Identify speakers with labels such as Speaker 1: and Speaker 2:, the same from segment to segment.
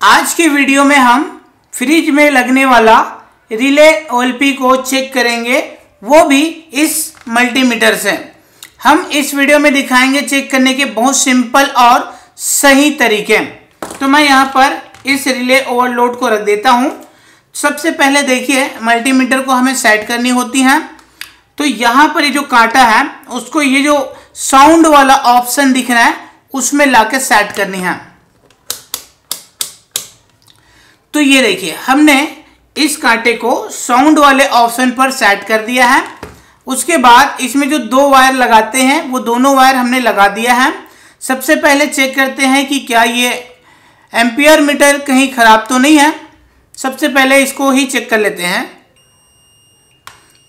Speaker 1: आज की वीडियो में हम फ्रिज में लगने वाला रिले ओएलपी को चेक करेंगे। वो भी इस मल्टीमीटर से। हम इस वीडियो में दिखाएँगे चेक करने के बहुत सिंपल और सही तरीके। तो मैं यहाँ पर इस रिले ओवरलोड को रख देता हूँ। सबसे पहले देखिए, मल्टीमीटर को हमें सेट करनी होती है। तो यहाँ पर ये जो कांटा है, उसको ये जो साउंड वाला ऑप्शन दिख रहा है, उसमें लाके सेट करनी है। तो ये देखिए, हमने इस कांटे को साउंड वाले ऑप्शन पर सेट कर दिया है। उसके बाद इसमें जो दो वायर लगाते हैं, वो दोनों वायर हमने लगा दिया है। सबसे पहले चेक करते हैं कि क्या ये एम्पियर मीटर कहीं ख़राब तो नहीं है। सबसे पहले इसको ही चेक कर लेते हैं।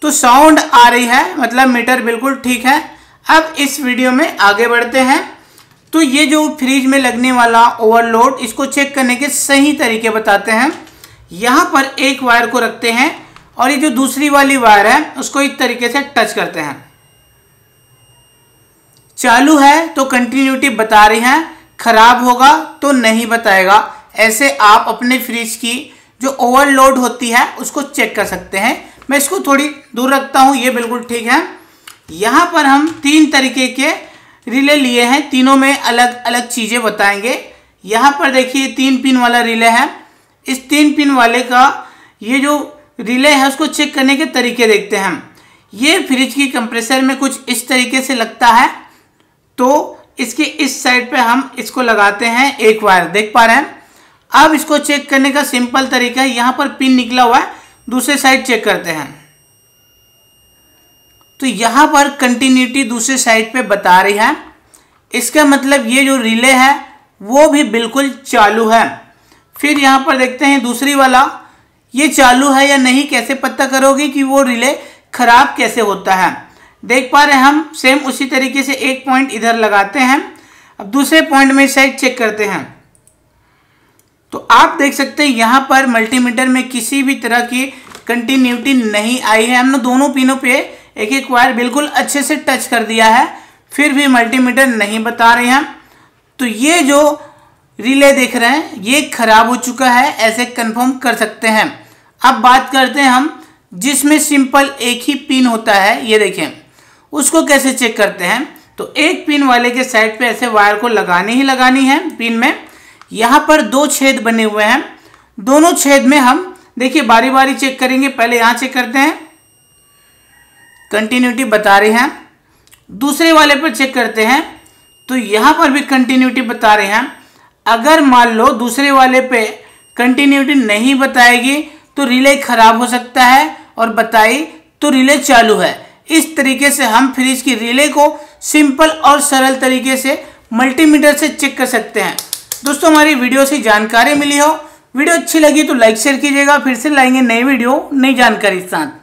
Speaker 1: तो साउंड आ रही है मतलब मीटर बिल्कुल ठीक है। अब इस वीडियो में आगे बढ़ते हैं। तो ये जो फ्रिज में लगने वाला ओवरलोड इसको चेक करने के सही तरीके बताते हैं। यहाँ पर एक वायर को रखते हैं और ये जो दूसरी वाली वायर है, उसको इस तरीके से टच करते हैं। चालू है तो कंटिन्यूटी बता रही है, खराब होगा तो नहीं बताएगा। ऐसे आप अपने फ्रिज की जो ओवरलोड होती है, उसको चेक कर सकते हैं। मैं इसको थोड़ी दूर रखता हूँ, ये बिल्कुल ठीक है। यहाँ पर हम तीन तरीके के रिले लिए हैं। तीनों में अलग अलग चीज़ें बताएँगे। यहाँ पर देखिए, तीन पिन वाला रिले है। इस तीन पिन वाले का ये जो रिले है, उसको चेक करने के तरीके देखते हैं ये फ्रिज की कंप्रेसर में कुछ इस तरीके से लगता है। तो इसके इस साइड पे हम इसको लगाते हैं एक वायर देख पा रहे हैं अब इसको चेक करने का सिंपल तरीका है। यहाँ पर पिन निकला हुआ है। दूसरे साइड चेक करते हैं। तो यहाँ पर कंटिन्यूटी दूसरे साइड पे बता रही है। इसका मतलब ये जो रिले है, वो भी बिल्कुल चालू है। फिर यहाँ पर देखते हैं दूसरी वाला, ये चालू है या नहीं, कैसे पता करोगे कि वो रिले खराब कैसे होता है? देख पा रहे हम सेम उसी तरीके से एक पॉइंट इधर लगाते हैं। अब दूसरे पॉइंट में साइड चेक करते हैं। तो आप देख सकते हैं यहाँ पर मल्टीमीटर में किसी भी तरह की कंटिन्यूटी नहीं आई है। हमने दोनों पिनों पे एक एक वायर बिल्कुल अच्छे से टच कर दिया है, फिर भी मल्टीमीटर नहीं बता रहे हैं। तो ये जो रिले देख रहे हैं, ये खराब हो चुका है, ऐसे कंफर्म कर सकते हैं। अब बात करते हैं हम, जिसमें सिंपल एक ही पिन होता है, ये देखें। उसको कैसे चेक करते हैं? तो एक पिन वाले के साइड पे ऐसे वायर को लगानी ही लगानी है पिन में। यहाँ पर दो छेद बने हुए हैं। दोनों छेद में हम, देखिए बारी बारी चेक करेंगे, पहले यहाँ चेक करते हैं। कंटिन्यूटी बता रहे हैं। दूसरे वाले पर चेक करते हैं। तो यहाँ पर भी कंटिन्यूटी बता रहे हैं। अगर मान लो दूसरे वाले पे कंटिन्यूटी नहीं बताएगी तो रिले खराब हो सकता है। और बताई तो रिले चालू है। इस तरीके से हम फ्रिज की रिले को सिंपल और सरल तरीके से मल्टीमीटर से चेक कर सकते हैं। दोस्तों, हमारी वीडियो से जानकारी मिली हो। वीडियो अच्छी लगी तो लाइक शेयर कीजिएगा। फिर से लाएँगे नई वीडियो नई जानकारी के साथ।